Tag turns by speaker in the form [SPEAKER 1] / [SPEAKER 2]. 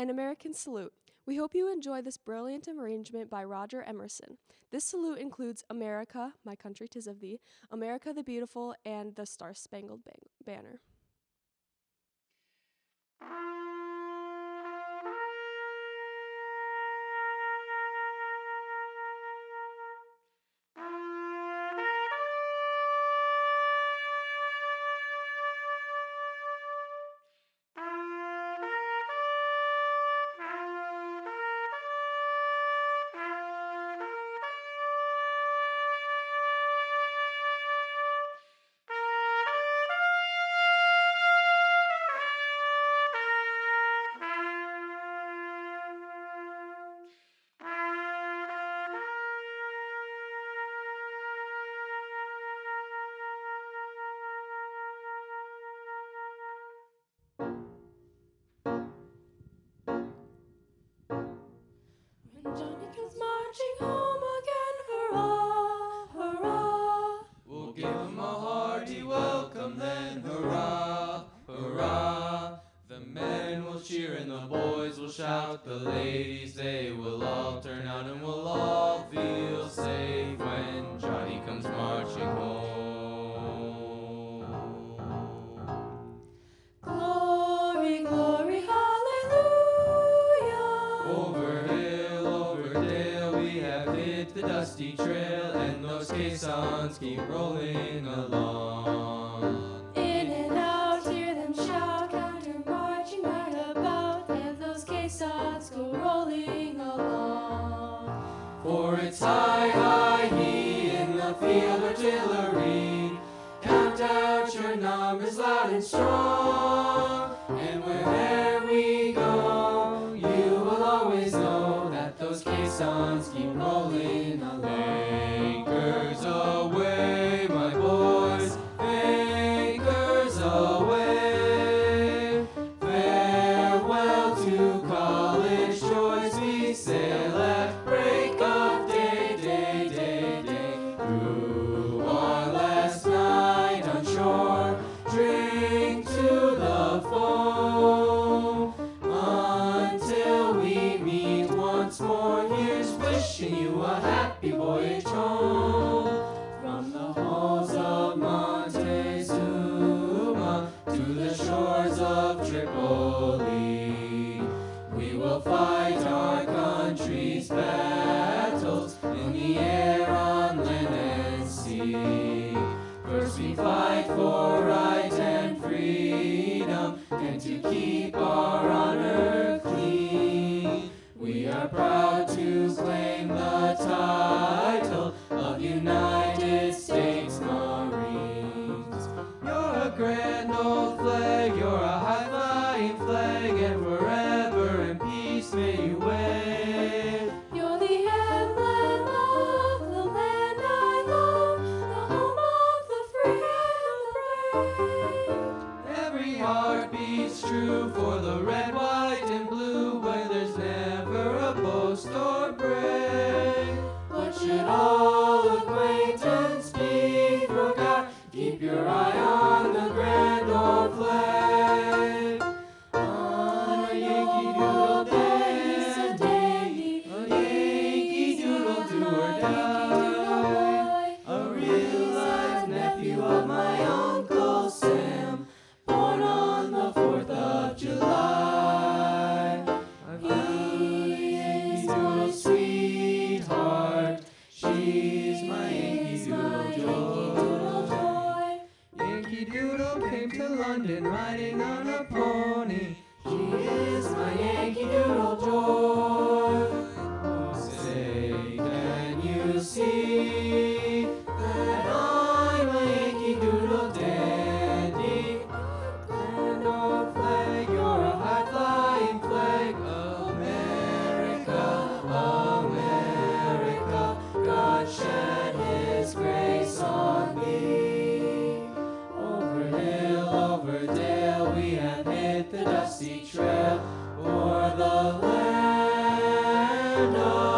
[SPEAKER 1] An American Salute. We hope you enjoy this brilliant arrangement by Roger Emerson. This salute includes America, My country tis of Thee, America the Beautiful, and the Star Spangled Banner. Johnny comes marching home again, hurrah, hurrah.
[SPEAKER 2] We'll give him a hearty welcome then, hurrah, hurrah. The men will cheer and the boys will shout, the ladies they will all turn out and we'll all the dusty trail, and those caissons keep rolling along.
[SPEAKER 1] In and out, hear them shout, counter marching right about, and those caissons go rolling along.
[SPEAKER 2] For it's high, high, he in the field artillery. Count out your numbers loud and strong. And wherever we those caissons keep rolling along. Anchors aweigh, happy voyage home. From the halls of Montezuma to the shores of Tripoli, we will fight our country's battles in the air, on land, and sea. First we fight for right and freedom, and to keep our honor heart beats true for the red, white, my Yankee Doodle Joy. Yankee Doodle came to London riding on a pony. She is my Yankee Doodle Adonai.